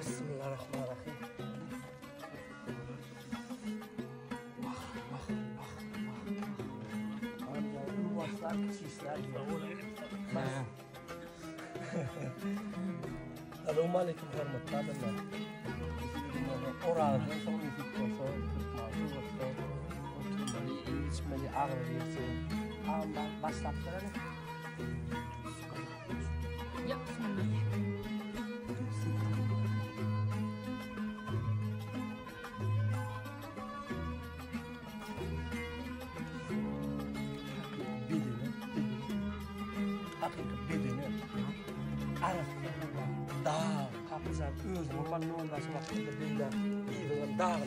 بسم الله الرحمن الرحيم السلام عليكم ورحمة الله وبركاته. أورا زين في الكوسور، معروف الكوسور، وكمالي اسمه عربي، عربي بس أكثر arq da kapsa öz mamanın da sabah da